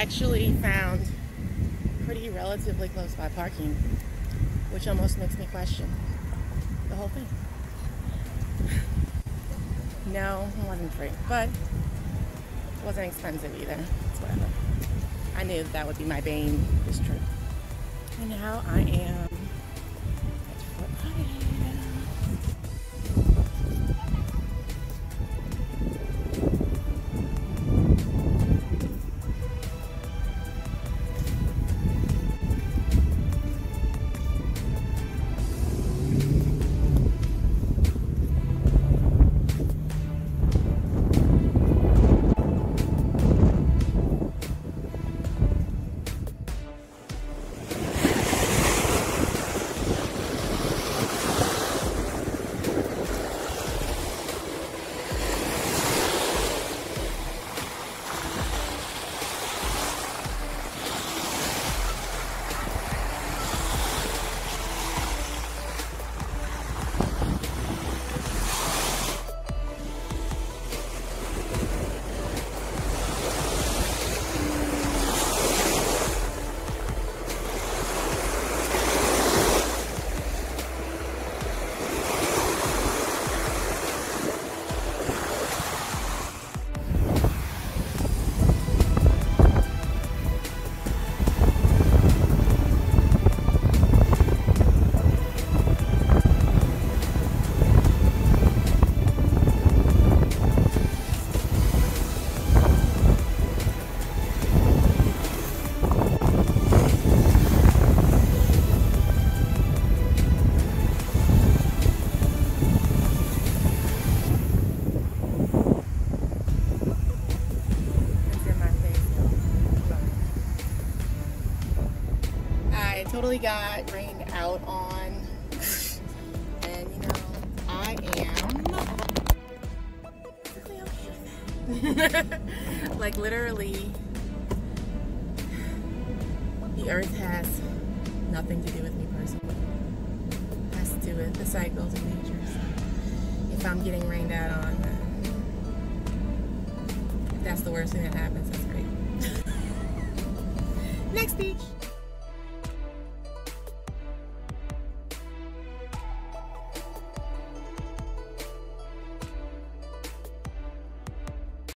actually found pretty relatively close by parking, which almost makes me question the whole thing. No, it wasn't free, but it wasn't expensive either. It's whatever. I knew that, that would be my bane this trip. And now I am totally got rained out on. And you know, I am like literally the earth has nothing to do with me personally. It has to do with the cycles of nature. So if I'm getting rained out on, that's the worst thing that happens, that's great. Next beach.